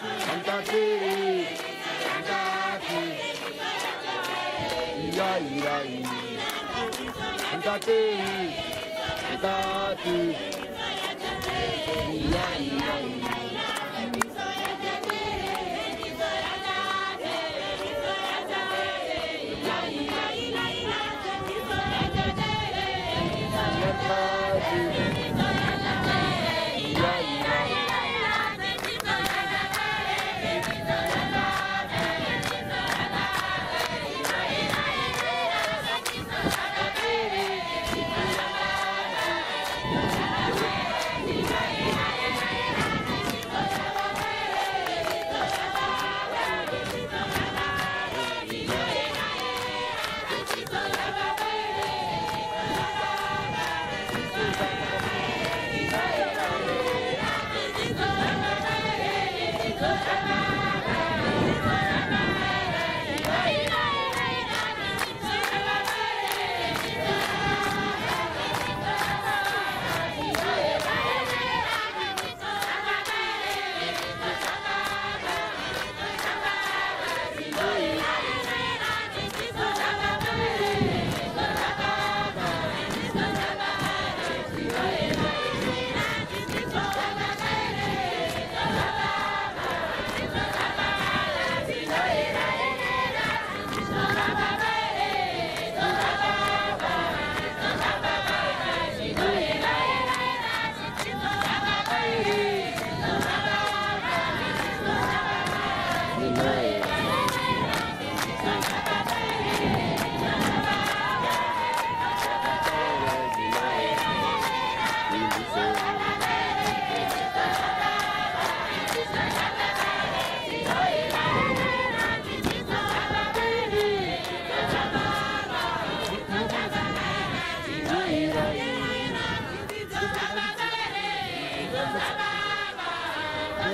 Santate, Santate, Ira Ira Ira, Santate, Santate, Ira Ira Ira. Vai te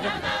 Obrigado.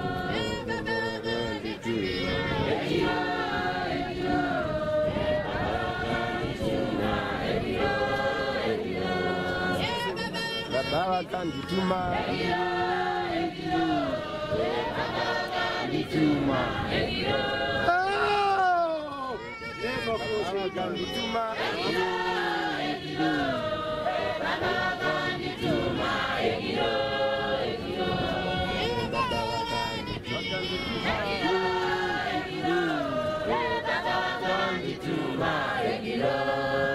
akandituma akandituma akandituma Ekiro,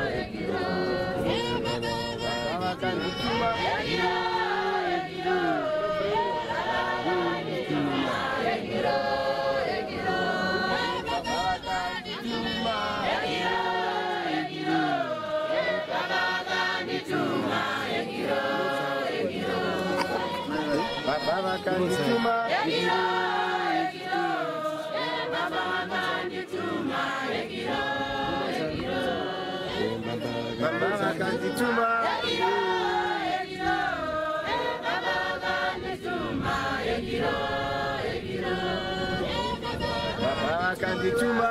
Baba Kandituma, Baba Kandituma,